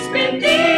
spend it.